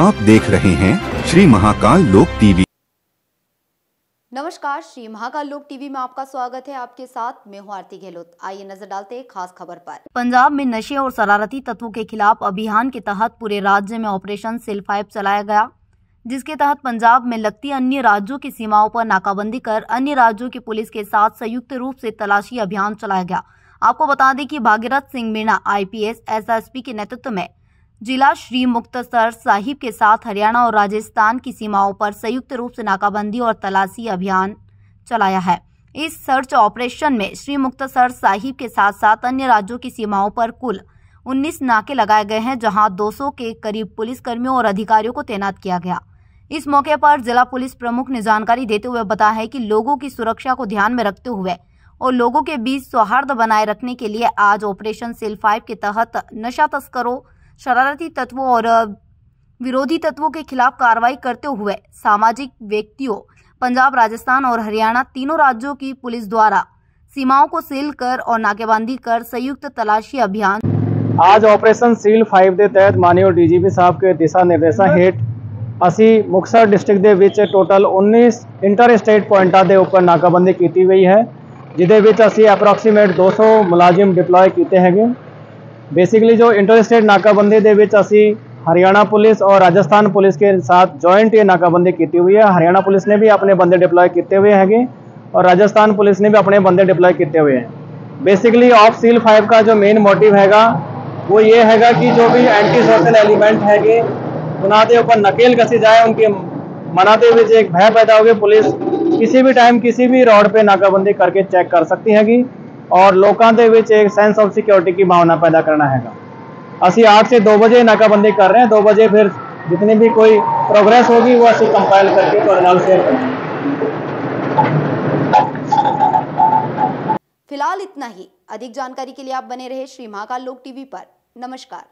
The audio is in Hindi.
आप देख रहे हैं श्री महाकाल लोक टीवी। नमस्कार श्री महाकाल लोक टीवी में आपका स्वागत है। आपके साथ मैं हूँ आरती गहलोत। आइए नज़र डालते हैं खास खबर पर। पंजाब में नशे और शरारती तत्वों के खिलाफ अभियान के तहत पूरे राज्य में ऑपरेशन सेल फाइव चलाया गया जिसके तहत पंजाब में लगती अन्य राज्यों की सीमाओं पर नाकाबंदी कर अन्य राज्यों की पुलिस के साथ संयुक्त रूप से तलाशी अभियान चलाया गया। आपको बता दें कि भागीरथ सिंह मीणा आईपीएस एसएसपी के नेतृत्व में जिला श्री मुक्तसर साहिब के साथ हरियाणा और राजस्थान की सीमाओं पर संयुक्त रूप से नाकाबंदी और तलाशी अभियान चलाया है। इस सर्च ऑपरेशन में श्री मुक्तसर साहिब के साथ साथ अन्य राज्यों की सीमाओं पर कुल 19 नाके लगाए गए हैं, जहाँ 200 के करीब पुलिसकर्मियों और अधिकारियों को तैनात किया गया। इस मौके पर जिला पुलिस प्रमुख ने जानकारी देते हुए बताया कि लोगों की सुरक्षा को ध्यान में रखते हुए और लोगों के बीच सौहार्द बनाए रखने के लिए आज ऑपरेशन सेल फाइव के तहत नशा तस्करों शरारती तत्वों और विरोधी तत्वों के खिलाफ कार्रवाई करते हुए सामाजिक व्यक्तियों पंजाब राजस्थान और हरियाणा तीनों राज्यों की पुलिस द्वारा सीमाओं को सील कर और नाकेबंदी कर संयुक्त तलाशी अभियान ਅੱਜ ਆਪਰੇਸ਼ਨ ਸੀਲ 5 ਦੇ ਤਹਿਤ ਮਾਨਯੋਗ ਡੀਜੀਪੀ ਸਾਹਿਬ ਕੇ ਦਿਸ਼ਾ ਨਿਰਦੇਸ਼ਾਂ ਹੇਠ ਅਸੀਂ ਮੁਕਤਸਰ ਡਿਸਟ੍ਰਿਕਟ ਦੇ ਵਿੱਚ ਟੋਟਲ 19 ਇੰਟਰ ਸਟੇਟ ਪੁਆਇੰਟਾਂ ਦੇ ਉੱਪਰ ਨਾਕਾਬੰਦੀ ਕੀਤੀ ਹੋਈ ਹੈ ਜਿਹਦੇ ਵਿੱਚ ਅਸੀਂ ਅਪਰੋਕਸੀਮੇਟ 200 ਮੁਲਾਜ਼ਮ ਡਿਪਲੋਏ ਕੀਤੇ ਹੈਗੇ बेसिकली जो इंटर स्टेट नाकाबंदी ਦੇ ਵਿੱਚ ਅਸੀਂ हरियाणा पुलिस और राजस्थान पुलिस के साथ जॉइंट ये नाकाबंदी की हुई है हरियाणा पुलिस ने भी अपने बंदे डिप्लॉय किए हुए हैं और राजस्थान पुलिस ने भी अपने बंदे डिप्लॉय किए हुए हैं बेसिकली ऑफ सील फाइव का जो मेन मोटिव हैगा वो ये हैगा कि जो भी एंटी सोशल एलिमेंट हैगे उन्होंने ऊपर नकेल कसी जाए उनके मनाते हुए एक भय पैदा होगी पुलिस किसी भी टाइम किसी भी रोड पे नाकाबंदी करके चेक कर सकती हैगी ਔਰ ਲੋਕਾਂ ਦੇ ਵਿੱਚ ਇੱਕ ਸੈਂਸ ਆਫ ਸਿਕਿਉਰਿਟੀ ਦੀ ਭਾਵਨਾ ਪੈਦਾ ਕਰਨਾ ਹੈਗਾ ਅਸੀਂ 8 से 2 बजे नाकाबंदी कर रहे हैं 2 बजे फिर जितनी भी कोई प्रोग्रेस होगी वो ਅਸੀਂ कंपाइल करके ਤੁਹਾਡੇ ਨਾਲ शेयर करेंगे फिलहाल इतना ही अधिक जानकारी के लिए आप बने रहे श्री महाकाल लोक टीवी पर नमस्कार